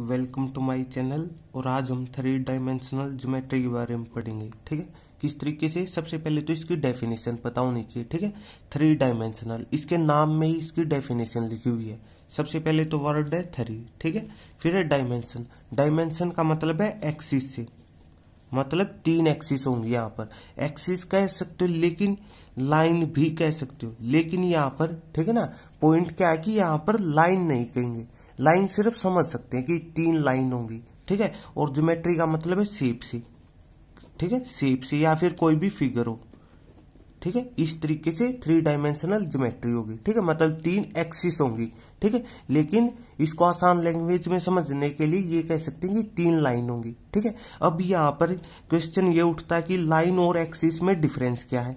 Welcome to my channel और आज हम थ्री डायमेंशनल ज्योमेट्री के बारे में पढ़ेंगे, ठीक है? किस तरीके से? सबसे पहले तो इसकी डेफिनेशन पता होनी चाहिए ठीक है? थ्री डायमेंशनल, इसके नाम में ही इसकी डेफिनेशन लिखी हुई है। सबसे पहले तो वर्ड है थ्री ठीक है? फिर है डायमेंशन डायमेंशन का मतलब है एक्सिस से। मतलब तीन एक्सिस होंगे यहाँ पर। एक्सिस कह सकते हो, लेकिन लाइन भी कह सकते हो। लेकिन यहाँ पर, ठीक है ना? पॉइंट क्या है कि यहाँ पर लाइन नहीं कहेंगे। लाइन सिर्फ़ समझ सकते हैं कि तीन लाइन होंगी, ठीक है? और ज्योमेट्री का मतलब है शेप से ठीक है? सेप सी या फिर कोई भी फिगर हो, ठीक है? इस तरीके से थ्री डायमेंशनल ज्योमेट्री होगी, ठीक है? मतलब तीन एक्सिस होंगी, ठीक है? लेकिन इसको आसान लैंग्वेज में समझने के लिए ये कह सकते हैं कि तीन लाइन होंगी, ठीक है? अब यहाँ पर क्वेश्चन ये उठता है कि लाइन और एक्सिस में डिफरेंस क्या है,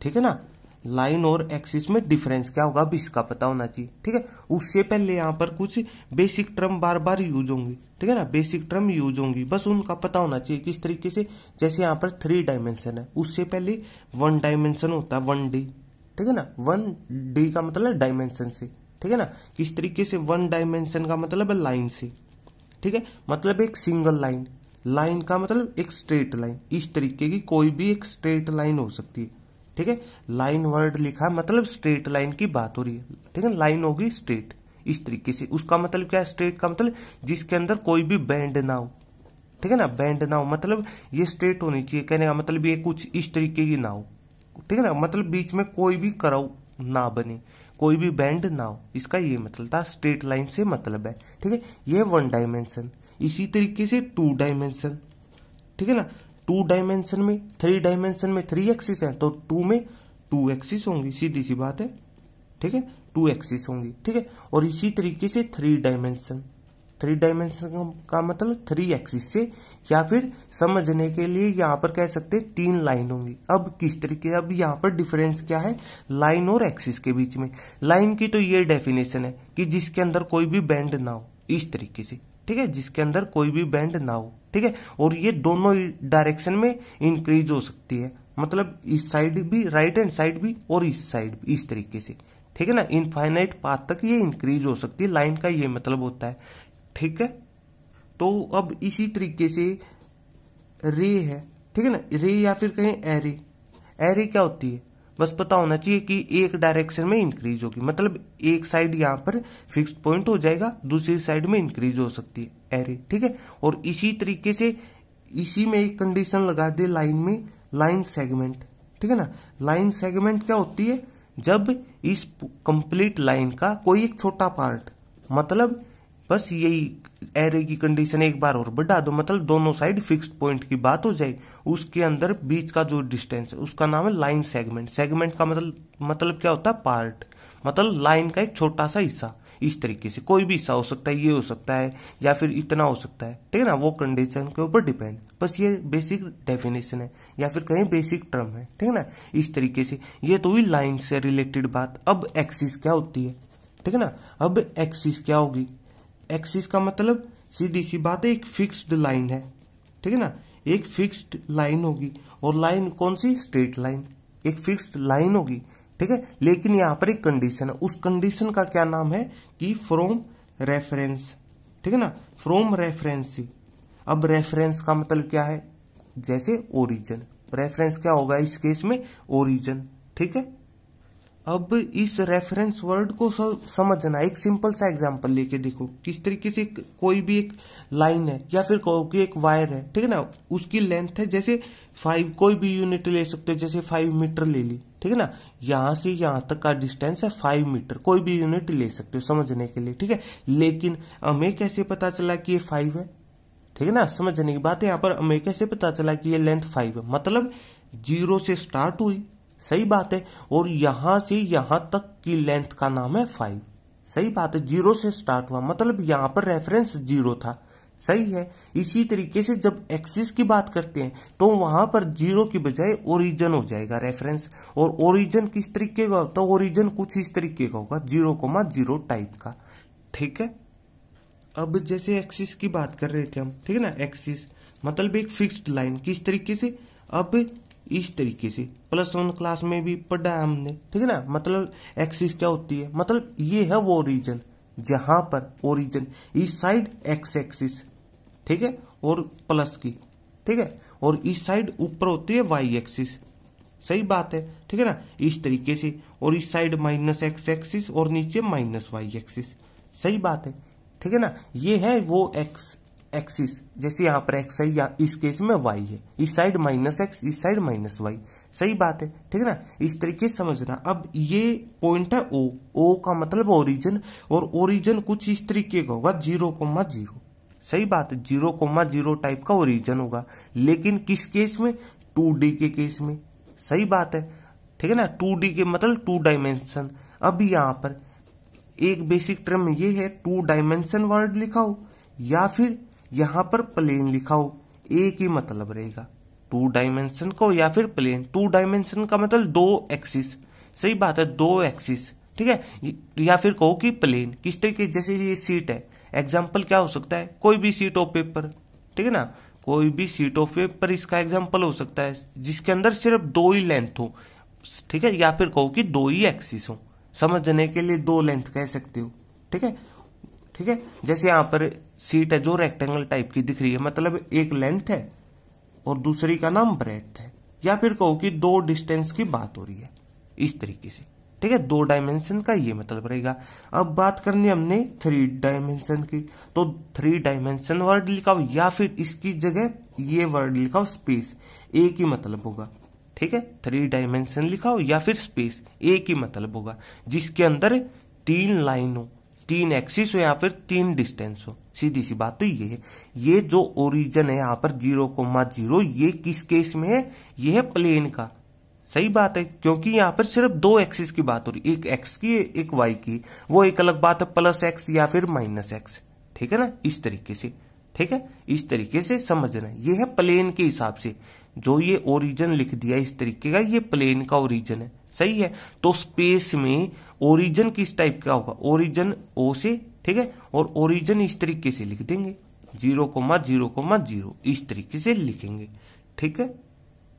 ठीक है ना? लाइन और एक्सिस में डिफरेंस क्या होगा? अब इसका पता होना चाहिए, ठीक है? उससे पहले यहाँ पर कुछ बेसिक टर्म बार बार यूज़ होंगी, ठीक है ना? बेसिक टर्म यूज़ होंगी। बस उनका पता होना चाहिए किस तरीके से, जैसे यहाँ पर थ्री डायमेंशन है। उससे पहले वन डायमेंशन होता है वन डी ठीक है ना? वन डी का मतलब डायमेंशन से, ठीक है ना? किस तरीके से वन डायमेंशन का मतलब है लाइन से, ठीक है? मतलब एक सिंगल लाइन लाइन का मतलब एक स्ट्रेट लाइन इस तरीके की कोई भी एक स्ट्रेट लाइन हो सकती है। ठीक है? लाइन वर्ड लिखा मतलब स्ट्रेट लाइन की बात हो रही है। ठीक है? लाइन होगी स्ट्रेट इस तरीके से। उसका मतलब क्या है? स्ट्रेट का मतलब जिसके अंदर कोई भी बैंड ना हो। ठीक है ना? बैंड ना हो मतलब ये स्ट्रेट होनी चाहिए। कहने का मतलब ये कुछ इस तरीके की ना हो। ठीक है ना? मतलब बीच में कोई भी करव ना बने, कोई भी बैंड ना हो। इसका ये मतलब था स्ट्रेट लाइन से मतलब है। ठीक है? ये वन डायमेंशन इसी तरीके से टू डायमेंशन ठीक है ना? टू डायमेंशन में, थ्री डायमेंशन में थ्री एक्सिस है तो टू में टू एक्सिस होंगी, सीधी सी बात है। ठीक है? टू एक्सिस होंगी, ठीक है? और इसी तरीके से थ्री डायमेंशन। थ्री डायमेंशन का मतलब थ्री एक्सिस से, या फिर समझने के लिए यहाँ पर कह सकते हैं तीन लाइन होंगी। अब किस तरीके, अब यहाँ पर डिफरेंस क्या है? लाइन और एक्सिस के बीच में। लाइन की तो ये डेफिनेशन है कि जिसके अंदर कोई भी बैंड ना हो, इस तरीके से। ठीक है? जिसके अंदर कोई भी बैंड ना हो। ठीक है? और ये दोनों डायरेक्शन में इंक्रीज हो सकती है। मतलब इस साइड भी राइट हैंड साइड भी और इस साइड भी, इस तरीके से। ठीक है ना? इनफाइनाइट पाथ तक ये इंक्रीज हो सकती है। लाइन का ये मतलब होता है। ठीक है? तो अब इसी तरीके से रे है। ठीक है ना? रे या फिर कहें एरे एरे क्या होती है? बस पता होना चाहिए कि एक डायरेक्शन में इंक्रीज होगी। मतलब एक साइड यहाँ पर फिक्स पॉइंट हो जाएगा, दूसरी साइड में इंक्रीज हो सकती है एरे ठीक है? और इसी तरीके से इसी में एक कंडीशन लगा दे लाइन में लाइन सेगमेंट ठीक है ना? लाइन सेगमेंट क्या होती है? जब इस कंप्लीट लाइन का कोई एक छोटा पार्ट मतलब बस यही एरे की कंडीशन एक बार और बढ़ा दो मतलब दोनों साइड फिक्स्ड पॉइंट की बात हो जाए, उसके अंदर बीच का जो डिस्टेंस है, उसका नाम है लाइन सेगमेंट सेगमेंट का मतलब मतलब क्या होता है? पार्ट मतलब लाइन का एक छोटा सा हिस्सा, इस तरीके से। कोई भी हिस्सा हो सकता है, ये हो सकता है, या फिर इतना हो सकता है। ठीक है ना? वो कंडीशन के ऊपर डिपेंड बस ये बेसिक डेफिनेशन है, या फिर कहीं बेसिक टर्म है। ठीक है ना? इस तरीके से। ये तो हुई लाइन से रिलेटेड बात। अब एक्सिस क्या होती है? ठीक है ना? अब एक्सिस क्या होगी? एक्सिस का मतलब सीधी सी बात है, एक फिक्स्ड लाइन है। ठीक है ना? एक फिक्स्ड लाइन होगी। और लाइन कौन सी? Straight line. एक फिक्स्ड लाइन होगी। ठीक है? लेकिन यहाँ पर एक कंडीशन है। उस कंडीशन का क्या नाम है? कि फ्रॉम रेफरेंस ठीक है ना? फ्रॉम रेफरेंस अब रेफरेंस का मतलब क्या है? जैसे ओरिजन रेफरेंस क्या होगा इस केस में? ओरिजन ठीक है? अब इस रेफरेंस वर्ड को समझना, एक सिंपल सा एग्जांपल लेके देखो, किस तरीके से कोई भी एक लाइन है, या फिर कहो कि एक वायर है, ठीक है ना? उसकी लेंथ है, जैसे फाइव कोई भी यूनिट ले सकते हो, जैसे फाइव मीटर ले ली, ठीक है ना? यहाँ से यहाँ तक का डिस्टेंस है फाइव मीटर कोई भी यूनिट ले सकते हो समझने के लिए, ठीक है? लेकिन हमें कैसे पता चला कि ये फाइव है? ठीक है ना? समझने की बात है, यहाँ पर हमें कैसे पता चला कि ये लेंथ फाइव है? मतलब ज़ीरो से स्टार्ट हुई। सही बात है। और यहाँ से यहाँ तक की लेंथ का नाम है फाइव सही बात है ज़ीरो से स्टार्ट हुआ। मतलब यहाँ पर रेफरेंस ज़ीरो था। सही है। इसी तरीके से जब एक्सिस की बात करते हैं तो वहाँ पर ज़ीरो की बजाय ओरिजन हो जाएगा रेफरेंस और ओरिजन किस तरीके का होता है? ओरिजन कुछ इस तरीके का होगा ज़ीरो कोमा ज़ीरो टाइप का। ठीक है? अब जैसे एक्सिस की बात कर रहे थे हम, ठीक है ना? एक्सिस मतलब एक फिक्स्ड लाइन किस तरीके से? अब इस तरीके से प्लस वन क्लास में भी पढ़ा है हमने, ठीक है ना? मतलब एक्सिस क्या होती है? मतलब ये है वो रीजन जहाँ पर ओरिजिन इस साइड एक्स एक्सिस ठीक है? और प्लस की, ठीक है? और इस साइड ऊपर होती है वाई एक्सिस सही बात है, ठीक है ना? इस तरीके से, और इस साइड माइनस एक्स एक्सिस और नीचे माइनस वाई एक्सिस सही बात है, ठीक है ना? ये है वो एक्स एक्सिस जैसे यहाँ पर एक्स है या इस केस में वाई है। इस साइड माइनस एक्स इस साइड माइनस वाई सही बात है, ठीक है ना? इस तरीके से समझना। अब ये पॉइंट है ओ ओ का मतलब ओरिजिन और ओरिजिन कुछ इस तरीके का होगा ज़ीरो कोमा ज़ीरो सही बात है ज़ीरो कोमा ज़ीरो टाइप का ओरिजिन होगा। लेकिन किस केस में? टू डी के केस में। सही बात है, ठीक है ना? टू डी के मतलब टू डायमेंशन अब यहाँ पर एक बेसिक टर्म ये है टू डायमेंशन वर्ड लिखा हो, या फिर यहाँ पर प्लेन लिखा हो, एक ही मतलब रहेगा। टू डायमेंशन को या फिर प्लेन, टू डायमेंशन का मतलब दो एक्सिस सही बात है, दो एक्सिस ठीक है? या फिर कहो कि प्लेन, किस तरीके, जैसे ये सीट है। एग्ज़ाम्पल क्या हो सकता है? कोई भी सीट ऑफ़ पेपर ठीक है ना? कोई भी सीट ऑफ़ पेपर इसका एग्ज़ाम्पल हो सकता है, जिसके अंदर सिर्फ़ दो ही लेंथ हो, ठीक है? या फिर कहो कि दो ही एक्सिस हो। समझने के लिए दो लेंथ कह सकते हो, ठीक है? ठीक है? जैसे यहाँ पर सीट है जो रेक्टेंगल टाइप की दिख रही है मतलब एक लेंथ है और दूसरी का नाम ब्रेथ है। या फिर कहो कि दो डिस्टेंस की बात हो रही है, इस तरीके से। ठीक है? दो डायमेंशन का ये मतलब रहेगा। अब बात करनी हमने थ्री डायमेंशन की। तो थ्री डायमेंशन वर्ड लिखाओ, या फिर इसकी जगह ये वर्ड लिखाओ स्पेस एक ही मतलब होगा। ठीक है? थ्री डायमेंशन लिखाओ, या फिर स्पेस एक ही मतलब होगा, जिसके अंदर तीन लाइन हो। तीन एक्सिस हो या फिर तीन डिस्टेंस हो। सीधी सी बात तो ये है। ये जो ओरिजन है, यहाँ पर ज़ीरो कोमा ज़ीरो ये किस केस में है? ये है प्लेन का। सही बात है, क्योंकि यहाँ पर सिर्फ़ दो एक्सिस की बात हो रही एक एक्स की एक वाई की वो एक अलग बात है प्लस एक्स या फिर माइनस एक्स ठीक है ना? इस तरीके से। ठीक है? इस तरीके से समझना ये है प्लेन के हिसाब से। जो ये ओरिजिन लिख दिया इस तरीके का ये प्लेन का ओरिजिन है। सही है? तो स्पेस में ओरिजन किस टाइप का होगा? ओरिजन ओ से, ठीक है? और ओरिजन इस तरीके से लिख देंगे। Zero comma zero comma zero इस तरीके से लिखेंगे, ठीक है?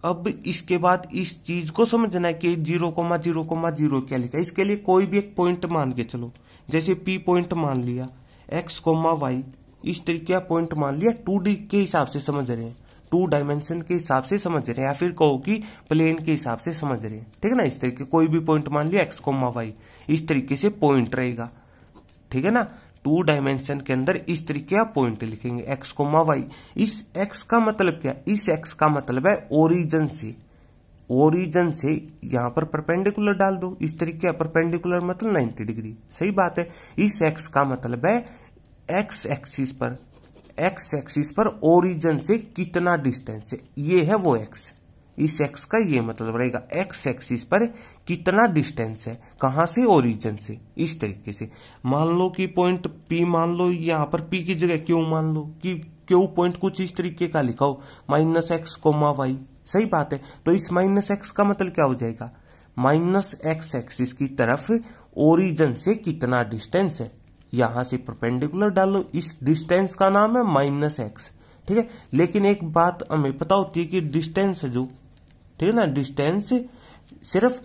अब इसके बाद इस चीज़ को समझना है कि zero comma zero comma zero क्या लिखा इसके लिए कोई भी एक पॉइंट मान के चलो। जैसे पी पॉइंट मान लिया एक्स कोमा वाई इस तरीके का पॉइंट मान लिया टू डी के हिसाब से समझ रहे हैं। टू डायमेंशन के हिसाब से समझ रहे हैं, या फिर कहो कि प्लेन के हिसाब से समझ रहे हैं। ठीक है ना? इस तरीके, कोई भी पॉइंट मान लिया एक्स कोमा वाई इस तरीके से पॉइंट रहेगा। ठीक है ना? टू डायमेंशन के अंदर इस तरीके का पॉइंट लिखेंगे एक्स कोमा वाई इस एक्स का मतलब क्या? इस एक्स का मतलब है ओरिजन से। ओरिजन से यहाँ पर परपेंडिकुलर डाल दो। इस तरीके परपेंडिकुलर मतलब 90 डिग्री सही बात है। इस एक्स का मतलब है एक्स एक्सिस पर। एक्स एक्सिस पर ओरिजन से कितना डिस्टेंस है? ये है वो एक्स इस एक्स का ये मतलब रहेगा एक्स एक्सिस पर कितना डिस्टेंस है? कहाँ से ओरिजन से? इस तरीके से। मान लो कि पॉइंट पी मान लो, यहाँ पर पी की जगह क्यों मान लो? कि क्यों पॉइंट कुछ इस तरीके का लिखा हो? माइनस एक्स कोमा वाई सही बात है। तो इस माइनस एक्स का मतलब क्या हो जाएगा? माइनस एक्स एक्सिस की तरफ़ ओरिजन से कितना डिस्टेंस है? यहाँ से परपेंडिकुलर डालो इस डिस्टेंस का नाम है माइनस एक्स ठीक है? लेकिन एक बात हमें पता होती है कि डिस्टेंस जो, ठीक है ना? डिस्टेंस सिर्फ़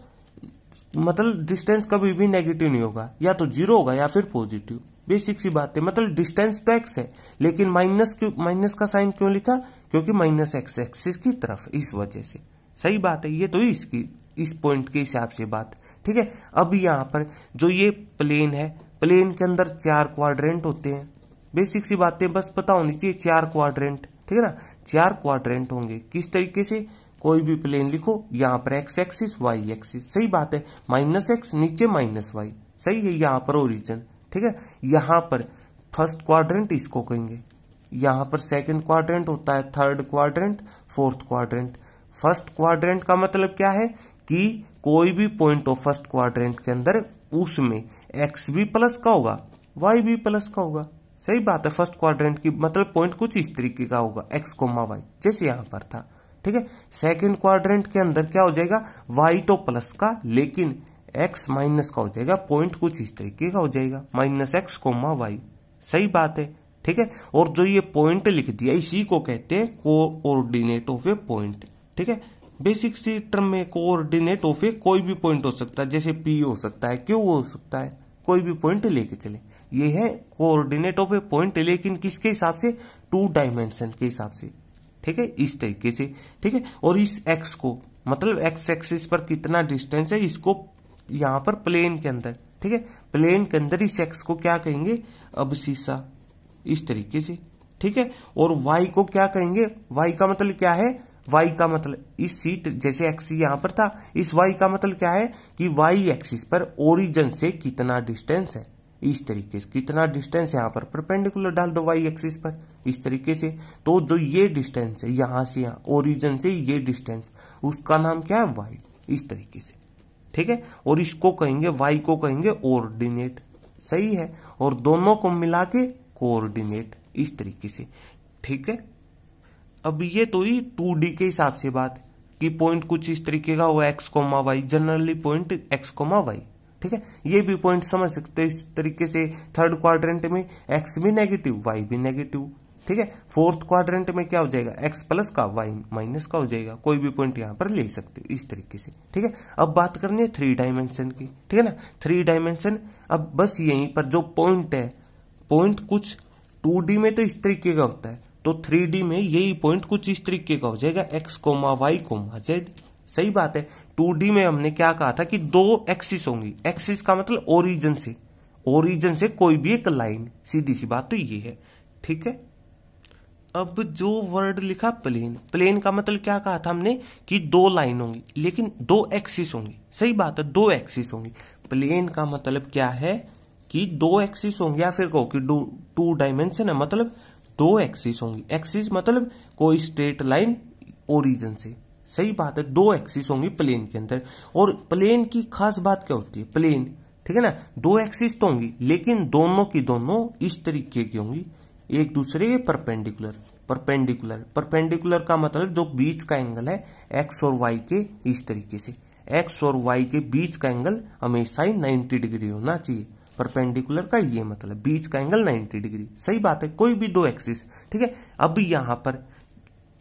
मतलब डिस्टेंस कभी भी नेगेटिव नहीं होगा, या तो ज़ीरो होगा या फिर पॉजिटिव बेसिक सी बात है। मतलब डिस्टेंस तो एक्स है, लेकिन माइनस क्यों माइनस का साइन क्यों लिखा? क्योंकि माइनस एक्स एक्सिस की तरफ़, इस वजह से। सही बात है, ये तो इसकी, इस पॉइंट के हिसाब से बात, ठीक है? अब यहाँ पर जो ये प्लेन है प्लेन के अंदर चार क्वाड्रेंट होते हैं। बेसिक सी बातें, बस पता होनी चाहिए चार क्वाड्रेंट ठीक है ना? चार क्वाड्रेंट होंगे। किस तरीके से? कोई भी प्लेन लिखो, यहाँ पर एक्स एक्सिस वाई एक्सिस सही बात है माइनस एक्स नीचे माइनस वाई सही है, यहाँ पर ओरिजिन ठीक है? यहाँ पर फ़र्स्ट क्वाड्रेंट इसको कहेंगे। यहाँ पर सेकंड क्वाड्रेंट होता है third quadrant fourth quadrant first quadrant का मतलब क्या है? कि कोई भी पॉइंट हो फ़र्स्ट क्वाड्रेंट के अंदर उसमें एक्स भी प्लस का होगा वाई भी प्लस का होगा। सही बात है फ़र्स्ट क्वाड्रेंट की मतलब पॉइंट कुछ इस तरीके का होगा एक्स कोमा वाई जैसे यहाँ पर था, ठीक है? सेकेंड क्वाड्रेंट के अंदर क्या हो जाएगा वाई तो प्लस का, लेकिन एक्स माइनस का हो जाएगा पॉइंट कुछ इस तरीके का हो जाएगा माइनस एक्स कोमा वाई सही बात है, ठीक है? और जो ये पॉइंट लिख दिया, इसी को कहते हैं कोऑर्डिनेट ऑफ़ ए पॉइंट ठीक है? बेसिक सी टर्म में कोऑर्डिनेट ऑफ़ ए कोई भी पॉइंट हो सकता है, जैसे पी हो सकता है क्यू हो सकता है, कोई भी पॉइंट लेके चले। ये है कोऑर्डिनेट ऑफ़ ए पॉइंट लेकिन किसके हिसाब से? टू डायमेंशन के हिसाब से। ठीक है? इस तरीके से। ठीक है? और इस एक्स को मतलब एक्स एक्सिस पर कितना डिस्टेंस है, इसको यहाँ पर प्लेन के अंदर। ठीक है? प्लेन के अंदर इस एक्स को क्या कहेंगे? अब शीशा इस तरीके से। ठीक है? और वाई को क्या कहेंगे? वाई का मतलब क्या है? वाई का मतलब इस सीट जैसे एक्स यहाँ पर था, इस वाई का मतलब क्या है कि वाई एक्सिस पर ओरिजन से कितना डिस्टेंस है? इस तरीके से, कितना डिस्टेंस यहाँ पर? परपेंडिकुलर डाल दो वाई एक्सिस पर, इस तरीके से। तो जो ये डिस्टेंस है, यहाँ से यहाँ ओरिजन से ये डिस्टेंस उसका नाम क्या है? वाई इस तरीके से। ठीक है? और इसको कहेंगे वाई को कहेंगे ऑर्डिनेट सही है? और दोनों को मिला के कोऑर्डिनेट इस तरीके से। ठीक है? अब ये तो ही टू डी के हिसाब से बात कि पॉइंट कुछ इस तरीके का हुआ X comma Y generally point X comma Y ठीक है? ये भी पॉइंट समझ सकते हैं इस तरीके से थर्ड क्वाड्रेंट में एक्स भी नेगेटिव वाई भी नेगेटिव ठीक है? फोर्थ क्वाड्रेंट में क्या हो जाएगा? एक्स प्लस का वाई माइनस का हो जाएगा। कोई भी पॉइंट यहाँ पर ले सकते हो इस तरीके से, ठीक है? अब बात करनी है थ्री डायमेंशन की, ठीक है ना? थ्री डायमेंशन अब बस यहीं पर जो पॉइंट है पॉइंट कुछ टू में तो इस तरीके का होता है। तो थ्री में यही पॉइंट कुछ इस तरीके का हो जाएगा X comma Y comma Z सही बात है। टू में हमने क्या कहा था कि दो एक्सिस होंगी। एक्सिस का मतलब ओरिजन से। ओरिजन से कोई भी एक लाइन सीधी सी बात तो ये है। ठीक है? अब जो वर्ड लिखा प्लेन प्लेन का मतलब क्या कहा था हमने कि दो लाइन होंगी, लेकिन दो एक्सिस होंगी। सही बात है, दो एक्सिस होंगी। प्लेन का मतलब क्या है कि दो एक्सिस होंगे या फिर कहो कि टू डायमेंशन है मतलब दो एक्सिस होंगी। एक्सिस मतलब कोई स्ट्रेट लाइन ओरिजन से। सही बात है, दो एक्सिस होंगी प्लेन के अंदर। और प्लेन की खास बात क्या होती है? प्लेन ठीक है ना? दो एक्सिस तो होंगी, लेकिन दोनों की दोनों इस तरीके की होंगी। एक दूसरे के परपेंडिकुलर परपेंडिकुलर परपेंडिकुलर का मतलब जो बीच का एंगल है एक्स और वाई के इस तरीके से। एक्स और वाई के बीच का एंगल हमेशा ही 90 डिग्री होना चाहिए। परपेंडिकुलर का ये मतलब बीच का एंगल 90 डिग्री सही बात है, कोई भी दो एक्सिस ठीक है? अब यहाँ पर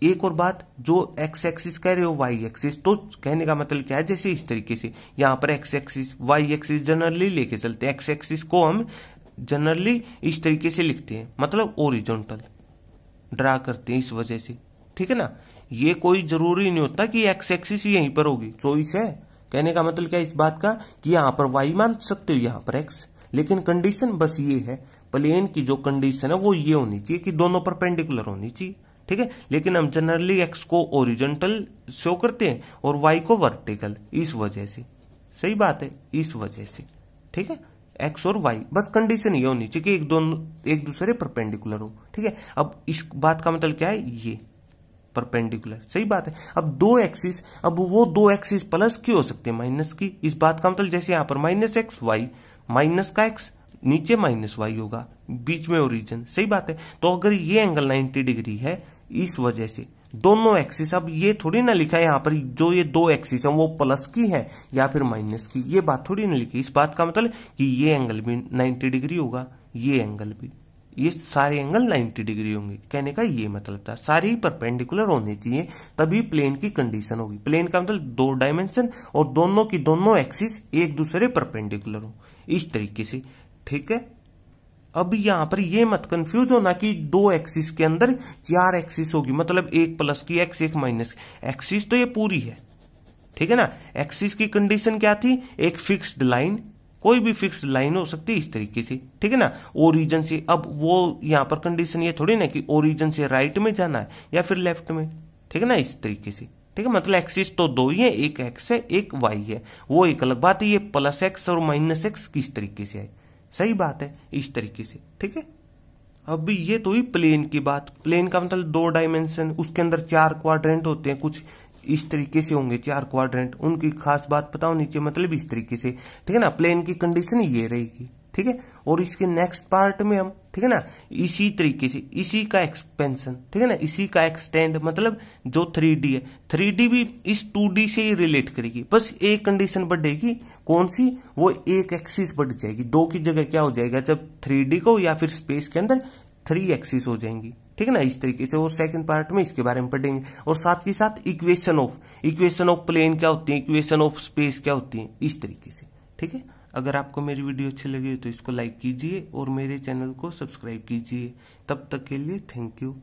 एक और बात, जो एक्स एक्सिस कह रहे हो वाई एक्सिस तो कहने का मतलब क्या है? जैसे इस तरीके से, यहाँ पर X axis Y axis generally लेके चलते एक्स एक्सिस को हम जनरली इस तरीके से लिखते हैं मतलब ओरिजोनटल ड्रा करते हैं इस वजह से, ठीक है ना? ये कोई ज़रूरी नहीं होता कि एक्स एक्सिस यहीं पर होगी, चॉइस है। कहने का मतलब क्या इस बात का? कि यहाँ पर वाई मान सकते हो, यहाँ पर एक्स लेकिन कंडीशन बस ये है प्लेन की जो कंडीशन है, वो ये होनी चाहिए कि दोनों परपेंडिकुलर होनी चाहिए, ठीक है? लेकिन हम जनरली एक्स को ओरिजेंटल शो करते हैं और वाई को वर्टिकल इस वजह से। सही बात है, इस वजह से, ठीक है? एक्स और वाई बस कंडीशन ये होनी चाहिए कि एक दोनों, एक दूसरे परपेंडिकुलर हो, ठीक है? अब इस बात का मतलब क्या है? ये परपेंडिकुलर सही बात है। अब दो एक्सिस अब वो दो एक्सिस प्लस की हो सकते हैं? माइनस की, इस बात का मतलब जैसे यहाँ पर माइनस एक्स वाई माइनस का एक्स, नीचे माइनस वाई होगा, बीच में ओरिजन। सही बात है? तो अगर ये एंगल 90 डिग्री है, इस वजह से। दोनों एक्सिस, अब ये थोड़ी ना लिखा है यहाँ पर, जो ये दो एक्सिस है, वो प्लस की है या फिर माइनस की। ये बात थोड़ी ना लिखी। इस बात का मतलब कि ये एंगल भी 90 डिग्री होगा, ये एंगल भी। ये सारे एंगल 90 डिग्री होंगे। कहने का ये मतलब था, सारे ही परपेंडिकुलर होने चाहिए, तभी प्लेन की कंडीशन होगी। प्लेन का मतलब दो डायमेंशन और दोनों की दोनों एक्सिस एक दूसरे परपेंडिकुलर हो। इस तरीके से, ठीक है? अब यहाँ पर ये मत कंफ्यूज होना कि दो एक्सिस के अंदर चार एक्सिस होगी। मतलब एक प्लस की एक्स एक माइनस एक्सिस तो ये पूरी है, ठीक है ना? एक्सिस की कंडीशन क्या थी? एक फिक्स्ड लाइन कोई भी फिक्स्ड लाइन हो सकती है इस तरीके से, ठीक है ना? ओरिजन से, अब वो यहाँ पर कंडीशन ये थोड़ी ना कि ओरिजन से राइट में जाना है या फिर लेफ़्ट में, ठीक है ना? इस तरीके से, ठीक है? मतलब एक्सिस तो दो ही है, एक एक्स है, एक वाई है। वो एक अलग बात है, ये प्लस एक्स और माइनस एक्स किस तरीके से है? सही बात है, इस तरीके से, ठीक है? अब भी ये तो ही प्लेन की बात प्लेन का मतलब दो डायमेंशन उसके अंदर चार क्वाड्रेंट होते हैं, कुछ इस तरीके से होंगे, चार क्वाड्रेंट उनकी खास बात बताओ नीचे मतलब इस तरीके से, ठीक है ना? प्लेन की कंडीशन ये रहेगी, ठीक है? और इसके नेक्स्ट पार्ट में हम, ठीक है ना? इसी तरीके से, इसी का एक्सपेंशन ठीक है ना? इसी का एक्सटेंड मतलब जो थ्री डी है थ्री डी भी इस टू डी से ही रिलेट करेगी। बस एक कंडीशन बढ़ेगी, कौन सी? वो एक एक्सिस बढ़ जाएगी। दो की जगह क्या हो जाएगा? जब थ्री डी को या फिर स्पेस के अंदर थ्री एक्सिस हो जाएँगी। ठीक है ना, इस तरीके से, और सेकंड पार्ट में इसके बारे में पढ़ेंगे। और साथ ही साथ equation of equation of plane क्या होती है इक्वेशन ऑफ़ स्पेस क्या होती है, इस तरीके से, ठीक है? अगर आपको मेरी वीडियो अच्छी लगी तो इसको लाइक कीजिए और मेरे चैनल को सब्सक्राइब कीजिए। तब तक के लिए थैंक यू